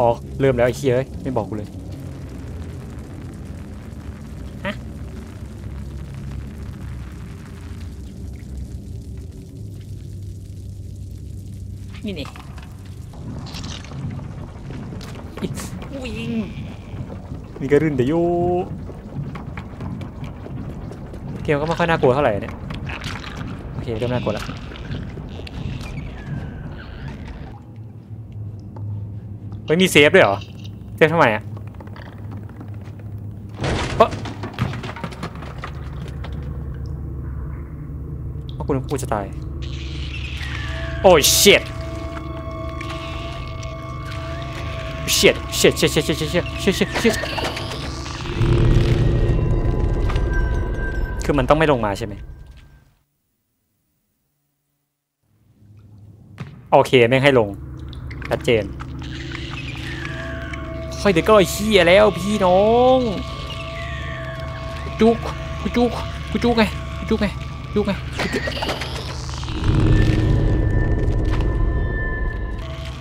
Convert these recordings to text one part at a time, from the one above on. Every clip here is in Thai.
อ๋อ เริ่มแล้วไอ้เคียเอ้ยไม่บอกกูเลยฮะนี่นี่อิ๊ะวิ่งมีกระรุ่นเดี๋ยวอยู่เกมก็ไม่ค่อยน่ากลัวเท่าไหร่เนี่ย โอเค เริ่มน่ากลัวแล้ว ไม่มีเซฟด้วยเหรอ เซฟทำไมอะเอ้อเพราะกูนึกกูจะตาย โอ้ shit shit shit shit shit shit shit shit shit shit คือมันต้องไม่ลงมาใช่ไหมโอเคแม่ให้ลงชัดเจน ค่อยเดี๋ยวก็เฮียแล้วพี่น้องจุกกูจุกกูจุกไงกูจุกไงจุกไง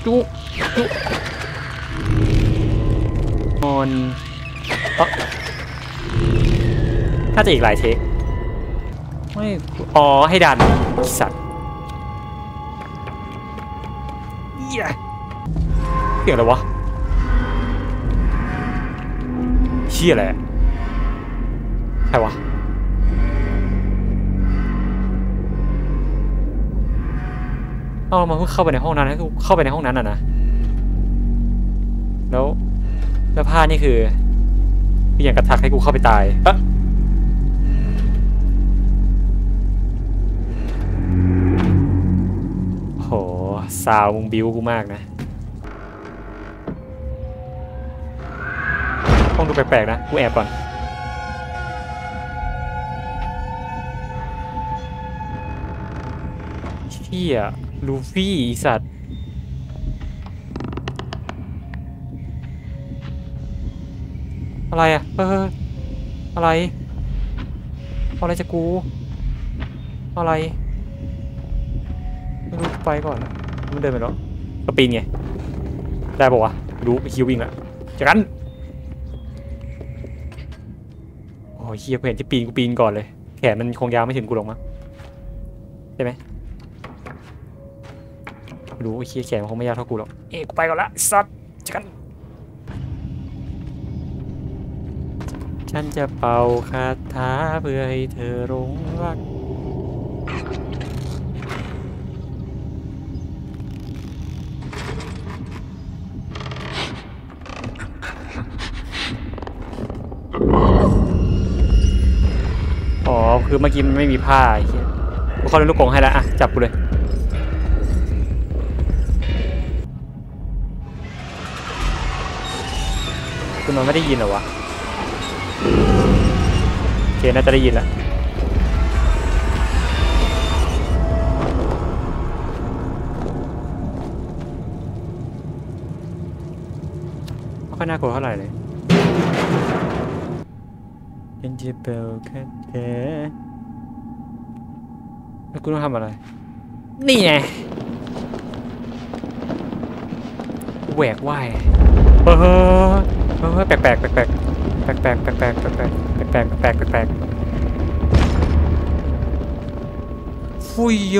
จุกจุกนอนต้อน่าจะอีกหลายเทคไม่อ๋อให้ดันสัตว์เหี้ยเสียงอะไรวะ เชี่ยอะไรอะใครวะเอาเรามาเพิ่งเข้าไปในห้องนั้นให้กูเข้าไปในห้องนั้นอะนะแล้วแล้วผ้านี่คือคือย่างกระทักให้กูเข้าไปตายเอะโหซาวมึงบิวกูมากนะ แปลกๆนะ กูแอบก่อนเชี่ยลูฟี่อีสัตว์อะไรอะเอออะไร อะไรจะกู อะไร ไม่รู้ไปก่อน มันเดินไปแล้วก็ปีนไง ได้ปะวะ รู้คิววิ่งละจากนั้น เฮียกูเห็นที่ปีนกูปีนก่อนเลย แขนมันคงยาวไม่ถึงกูหรอกมั้งใช่ไหมไม่รู้ไอ้เฮียแขนมันคงไม่ยาวเท่ากูหรอก เอ้ยกูไปก่อนละสัตว์จักันฉันจะเป่าคาถาเพื่อให้เธอหลงรัก คือเมื่อกี้มันไม่มีผ้าไอ้เหี้ยกูเข้าในลูกกรงให้แล้วอะจับกูเลยคุณนอนไม่ได้ยินเหรอวะโอเคน่าจะได้ยินแล้วไม่ค่อยน่ากลัวเท่าไหร่เลย เป็นเจเบลแค่แท้แล้วกูต้องทำอะไร นี่ไงแหวกว่ายเออเออแปลกแปลกแปลกแปลกแปลกแปลกแปลกแปลกแปลกแปลกแปลกแปลกแปลกแปลกฟุยโย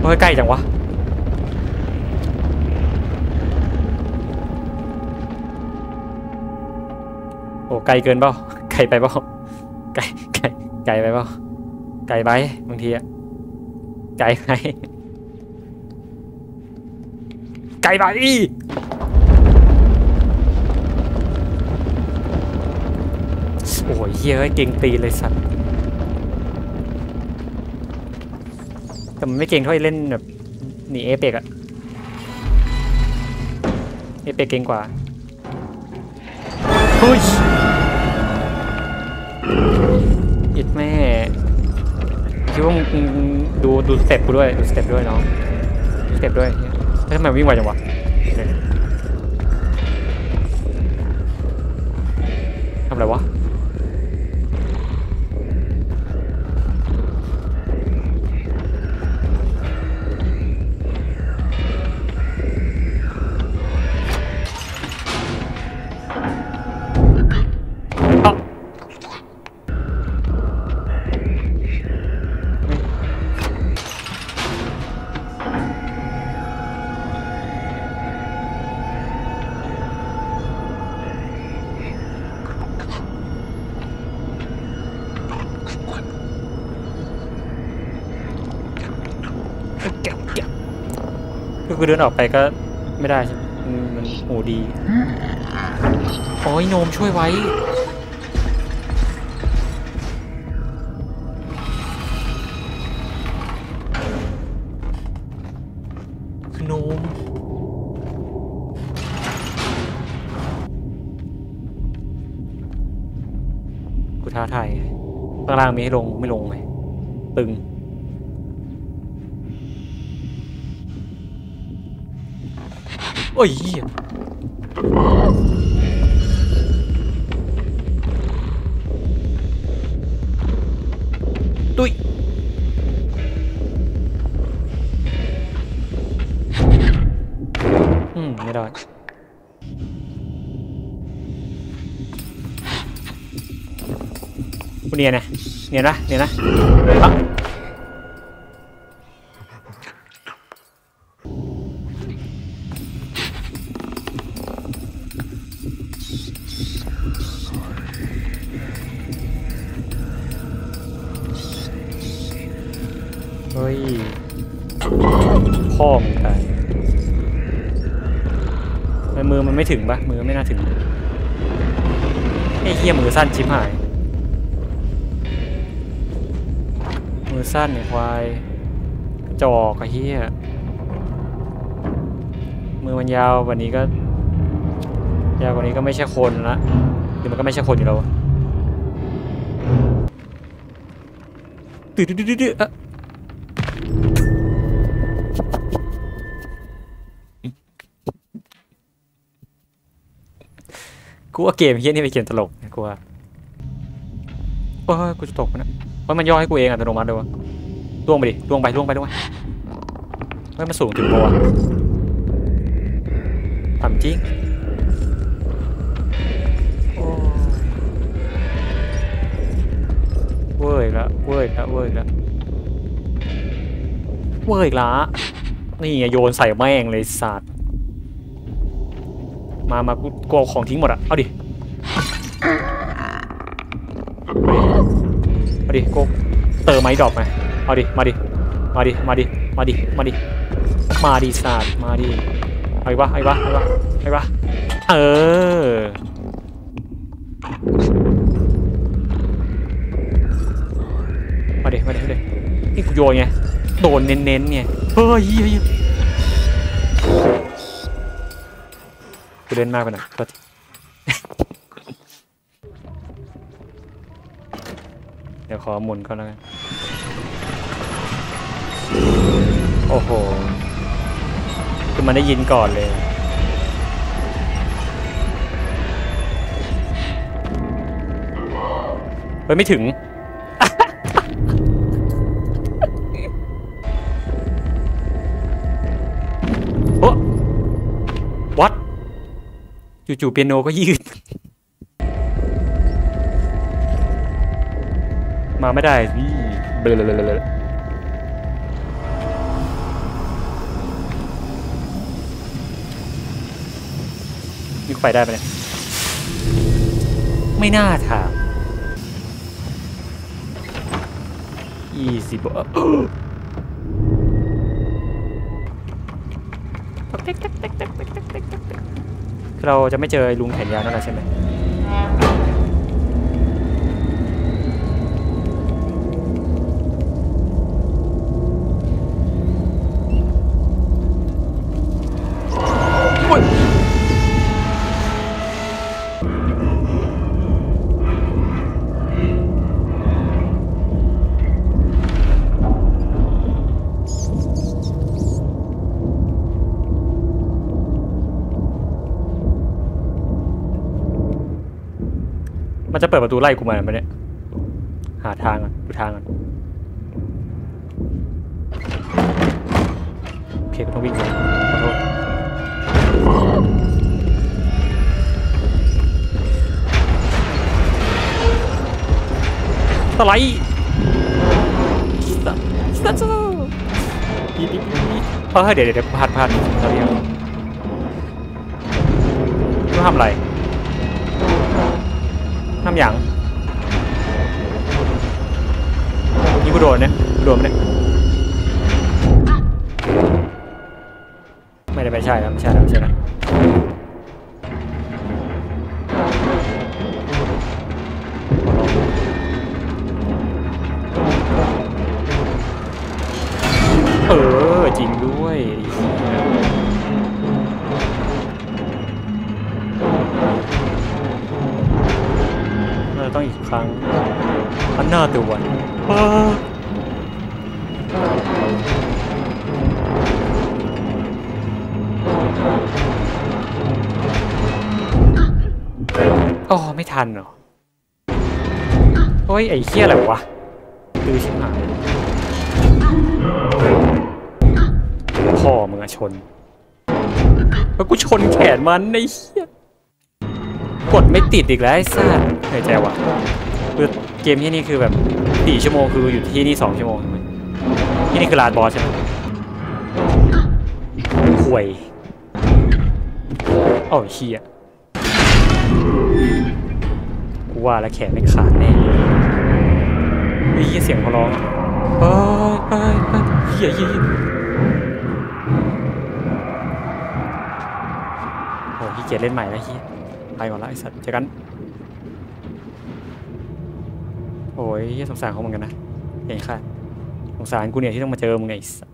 เฮ้ยใกล้จังวะ โอ้ไกลเกินเปล่าไกลไปเปล่าไกลไกลไกลไปเปล่าไกลไปบางทีอะไกลไปไกลไปโอ้ยเฮียเอ้ยเก่งตีเลยสัตว์แต่มันไม่เก่งเท่าไอ้เล่นแบบหนีเอเปกอะเอเปกเก่งกว่า อิดแม่คิดว่ามึงดูดูสเต็ปกูด้วยดูสเต็ปด้วยน้องสเต็ปด้วยทำไมวิ่งไวจังวะทำอะไรวะ คือกูเดินออกไปก็ไม่ได้ใช่ไหมมันมันหูดีโอ้ยโนมช่วยไว้คือโนมกูท้าทายไงข้างล่างมีให้ลงไม่ลงไงตึง โอ้ยเหี้ยตุ้ยอืมไม่ได้กูเนียนนะเนียนนะเนียนนะ พ่อมึงตายทำไมมือมันไม่ถึงปะมือไม่น่าถึงไอ้เหี้ยมือสั้นชิบหาย มือสั้นเนี่ยควายจอกไอ้เหี้ยมือมันยาววันนี้ก็ ยาวกว่านี้ก็ไม่ใช่คนละหรือมันก็ไม่ใช่คนอยู่แล้วอะดืดดืดดืดดืดอ กูว่าเกมเฮี้ยนี่เป็นเกมตลกนะกูว่าโอ้ยกูจะตกมันนะว่ามันย่อให้กูเองอัตโนมัติเลยวะล่วงไปดิล่วงไปล่วงไปล่วงไปเฮ้ยมันสูงถึงปะวะต่ำจริงโอ้เว้ยละเว้ยละเว้ยละเว้ยละนี่โยนใส่แม่งเลยสัตว์ มามากูกลัวของทิ้งหมดอะเอาดิ เอาดิโกเติมไม้ดรอปไหมเอาดิ มาดิ มาดิ มาดิ มาดิ มาดิ มาดิสัตว์มาดิเอาอีกวะเอาอีกวะเอาอีกวะเอาอีกวะเออ มาดิ มาดิมาดินี่กูโยนไง โดนเน้นๆไงเฮ้ยเฮ้ย เล่นมากไปหน่อยโทษทีเดี๋ยวขอหมุนก่อนแล้วกัน โอ้โห คือมันได้ยินก่อนเลย เฮ้ย ไม่ถึง จู่ๆเปียโนก็ยืด มาไม่ได้นี่เบลอนี่ไปได้ไหมเนี่ยไม่น่าถามอีสิบเต็กเต็กเต็กเต็กเต็ก เราจะไม่เจอลุงแขนยาวนั่นแหละใช่ไหม จะเปิดประตูไล่กูมาไหมเนี่ย หาทางก่อนดูทางก่อนโอเคกูต้องวิ่งขอโทษสไลด์สสสปี๊ดปี๊ดปี๊ดปี๊ดเฮ้ยเดี๋ยวเดี๋ยวพลาดพลาดสวัสดีครับต้องทำอะไร ทำอย่างนี่กูโดนเนี่ยโดนไหมเนี่ยไม่ได้ไปใช่แล้วไม่ใช่แล้วไม่ใช่แล้วเออจริงด้วย น่าจะต้องอีกครั้งอันหน้าตัววันอ๋อไม่ทันเหรอ โอ้ย ไอ้เหี้ยอะไรวะดื้อชิบหายพ่อมึงอะชนแล้วกูชนแขนมันไอ้เหี้ย กดไม่ติดอีกแล้วไอ้ซ่าเหนื่อยใจว่ะคือเกมที่นี่คือแบบสี่ชั่วโมงคืออยู่ที่นี่สองชั่วโมงที่นี่คือลาดบอสใช่ไหมห่วยโอ้ยเหี้ยกูว่าแล้วแขนไม่ขาดแน่เฮ้ยเสียงเขาร้องเฮ้ยเฮ้ยเฮ้ยเหี้ยเหี้ยโอ้ยขี้เกียจเล่นใหม่แล้วเหี้ย ไปก่อนละไอ้สัตว์เจอกัน โอ้ยยสงสารเขาเหมือนกันนะเห็นค่ะสงสารกูเนี่ยที่ต้องมาเจอมึงไงไอ้สัตว